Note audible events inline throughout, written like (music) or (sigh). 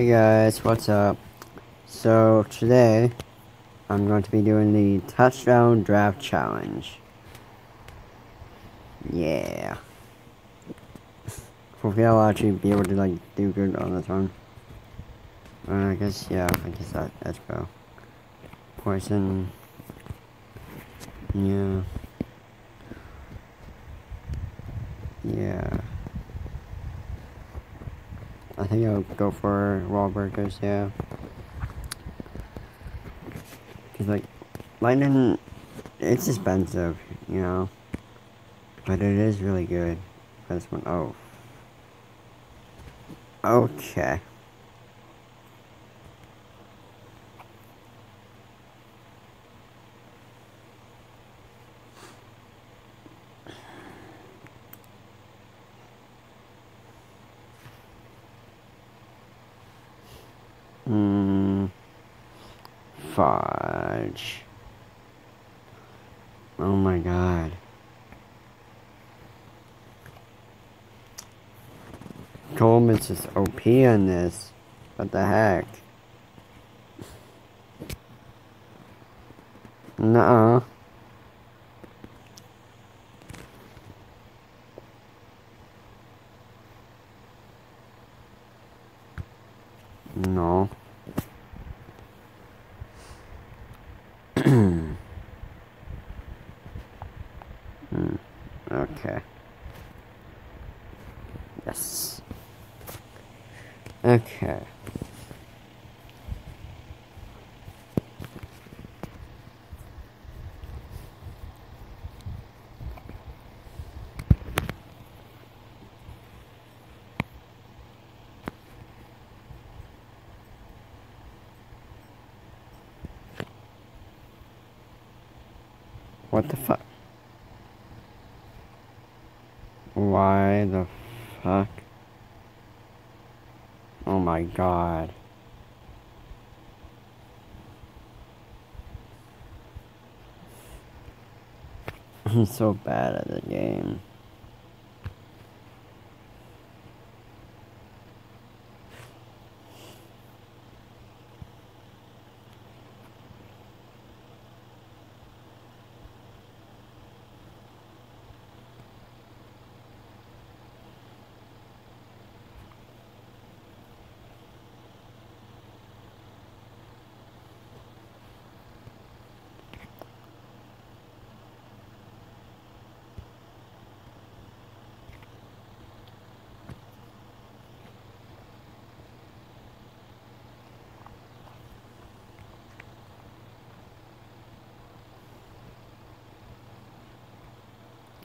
Hey guys, what's up? So today I'm going to be doing the touchdown draft challenge. Yeah. (laughs) Hopefully I'll actually be able to like do good on this one. Uh, I guess yeah, I guess that that's go. Poison. Yeah. Yeah. I think I'll go for Wall Breakers, yeah. Cause like, lightning, it's expensive, you know. But it is really good. This one, oh. Okay. Hmm. Fudge. Oh my god. Golem's just OP on this. What the heck? Nuh-uh. No. hmm. Okay. Yes. Okay. What the fuck? Why the fuck? Oh my god. (laughs) I'm so bad at the game.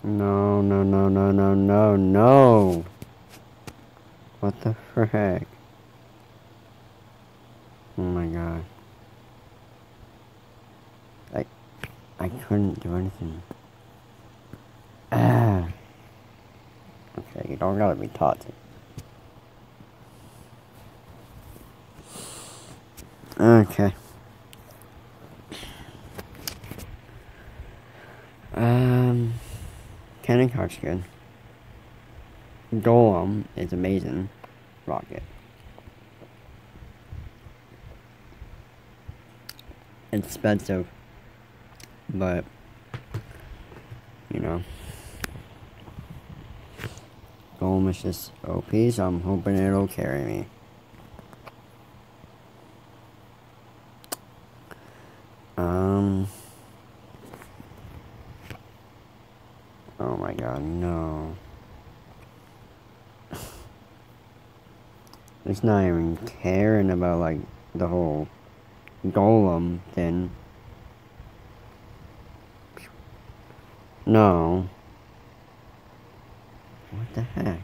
No, no, no, no, no, no, no. What the frick? Oh my god. I, I couldn't do anything. Ah. Okay, you don't gotta be taught to. Okay. Um... Card's good. Golem is amazing. Rocket. Expensive. But, you know. Golem is just OP, so I'm hoping it'll carry me. Um... My god, no. It's not even caring about, like, the whole golem thing. No. What the heck?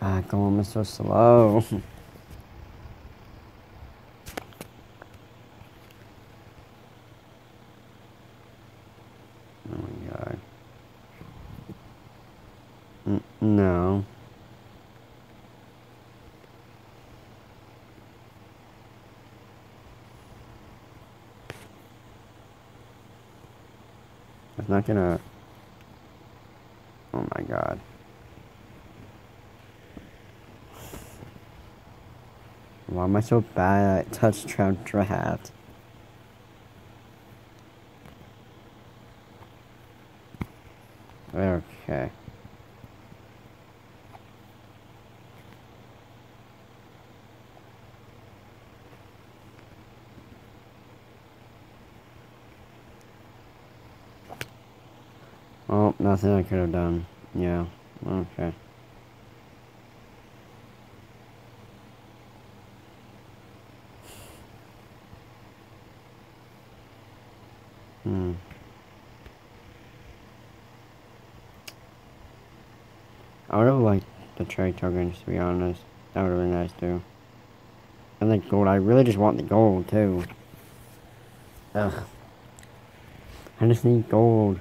Ah, golem is so slow. (laughs) No. It's not gonna... Oh my god. Why am I so bad at touchdown draft? Okay. Oh, nothing I could have done. Yeah, okay. Hmm. I would have liked the trade tokens, to be honest. That would have been nice, too. And the gold. I really just want the gold, too. Ugh. I just need gold.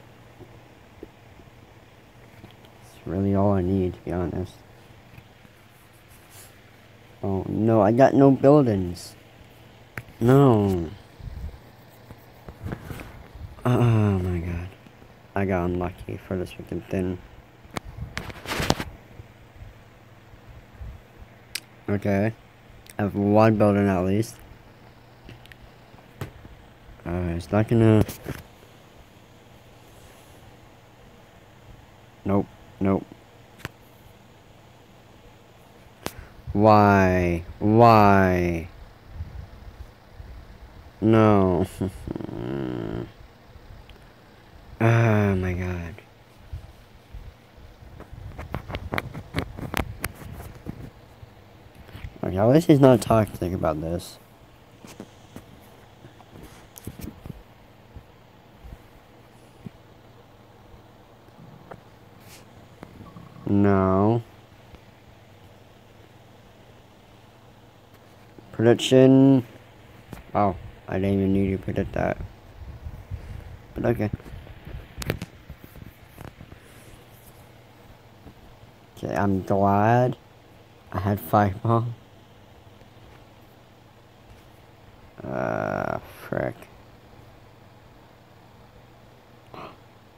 Really all I need, to be honest. Oh, no, I got no buildings. No. Oh my god. I got unlucky for this freaking thing. Okay. I have one building at least. Uh, it's not gonna... Nope. Why? Why? No. oh (laughs) my god. Okay, at least he's not toxic about this. No. Prediction. Oh, I didn't even need to predict that. But okay. Okay, I'm glad I had fireball. Uh, frick.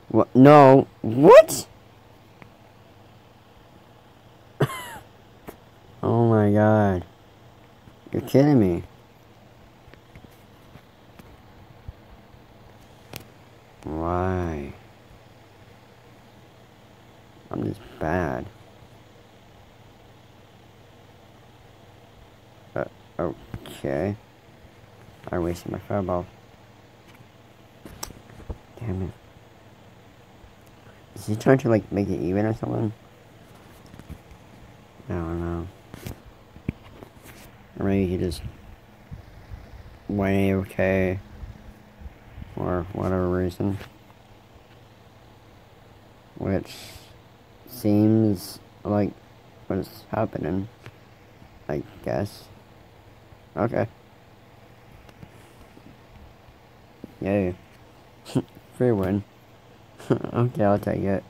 What? No. What? oh my god. You're kidding me. Why? I'm just bad. Uh, okay. I wasted my fireball. Damn it. Is he trying to like make it even or something? I don't know. Or maybe he just went okay or whatever reason. Which seems like what's happening. I guess. Okay. Yay. (laughs) Free win. (laughs) okay, I'll take it.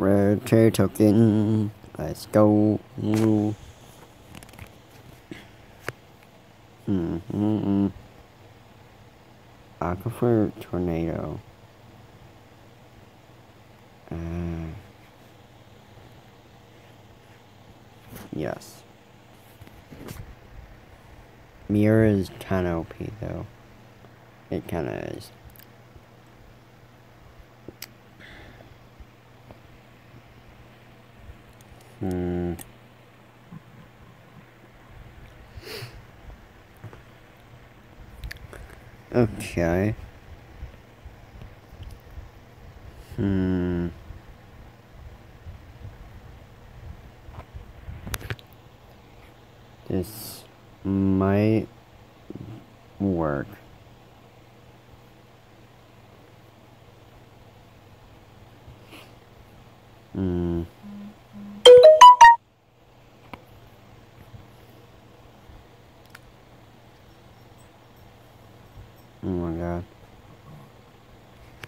Red chair token. Let's go. Hmm. Hmm. hmm. Aquifer tornado. Uh. Yes. Mirror is kind of OP though. It kind of is. Hmm. Okay. Hmm. This might work. Hmm.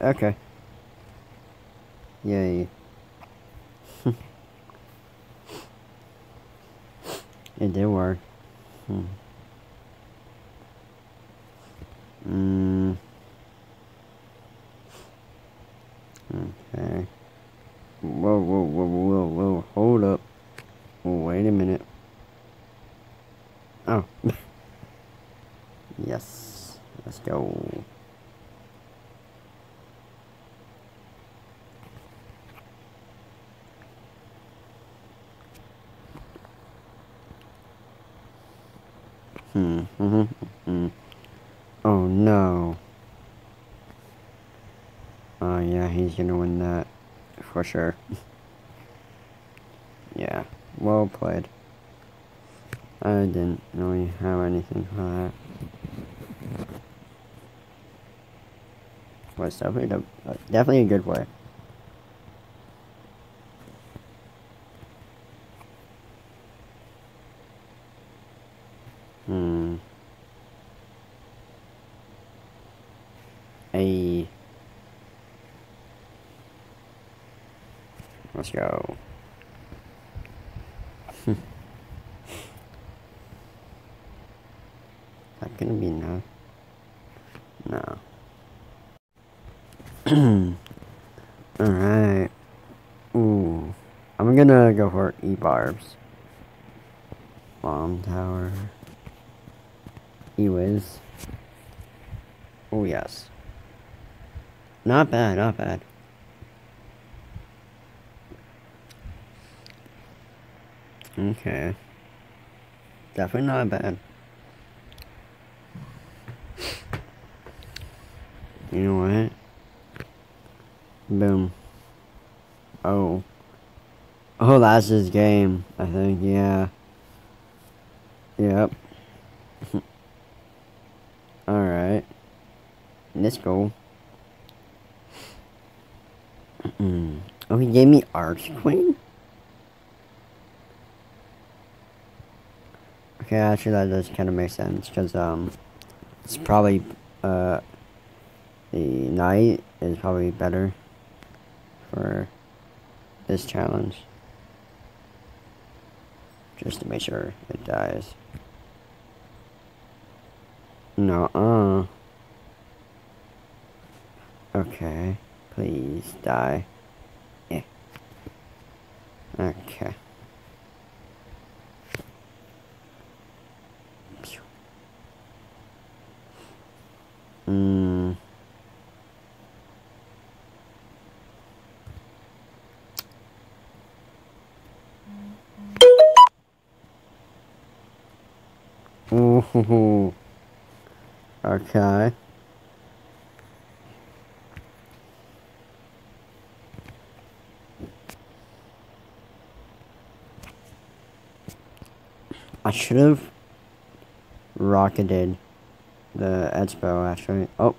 Okay. Yay. it did work. Hmm. Mm. Okay. Whoa, whoa, whoa, whoa, whoa, hold up. Wait a minute. Oh. (laughs) yes. Let's go. Hmm. Mm-hmm. Mm. Oh no. Oh yeah, he's gonna win that for sure. yeah. Well played. I didn't really have anything for that. Was definitely a, definitely a good way. Hmm. A. Let's go. (laughs) that gonna be enough? No. (clears throat) Alright. Ooh. I'm gonna go for E-barbs. Bomb tower. E-whiz. Oh yes. Not bad, not bad. Okay. Definitely not bad. You know what? Boom. Oh. Oh, that's his game, I think, yeah. Yep. (laughs) Alright. Let's go. oh, he gave me Arch Queen? Okay, actually that does kind of make sense, because, um, it's probably, uh, the knight is probably better for this challenge. Just to make sure it dies. No, uh. Okay, please die. Yeah. Okay. Hmm. Okay. I should have rocketed the X-Bow actually. Oh.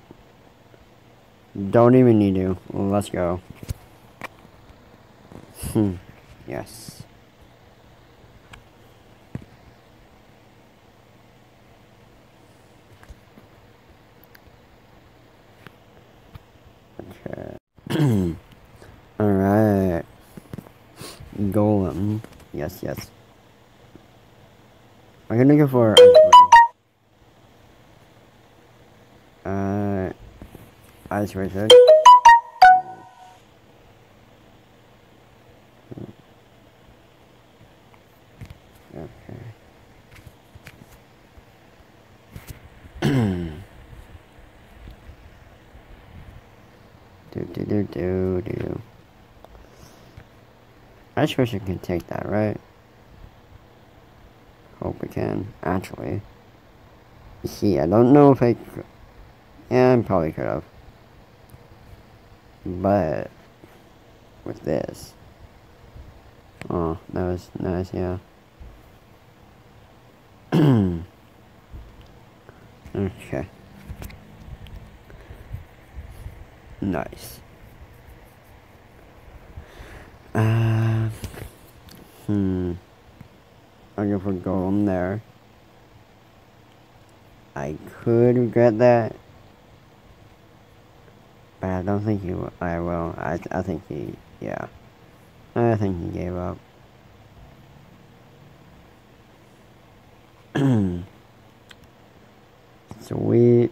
Don't even need to. Let's go. Hmm. yes. (coughs) Okay. Alright. Golem. Yes, yes. I'm gonna go for... Uh... Ice Wizard. Okay. Do do do do do. I I could take that, right? Hope we can, actually. See, I don't know if I. Yeah, I probably could have. But, with this. Oh, that was nice, yeah. (clears throat) okay. Nice. Uh, hmm. I'll go for golem there. I could regret that. But I don't think he I will. I, I think he, yeah. I think he gave up. (clears throat) Sweet.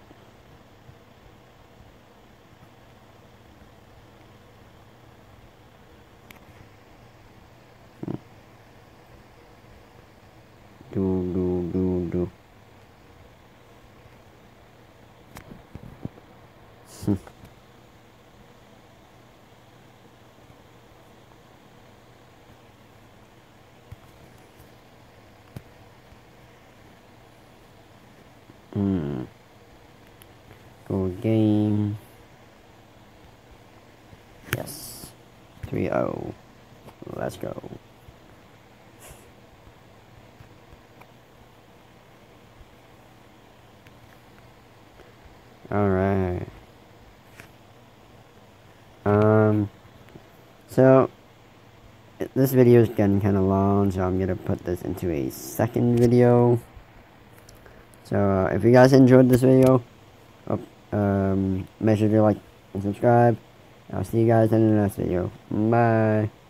Do, do, do, do. Hmm. Go game. Yes. 3-0. Let's go. Alright. Um, so, this video is getting kind of long, so I'm going to put this into a second video. So, uh, if you guys enjoyed this video, um, make sure to like and subscribe. I'll see you guys in the next video. Bye.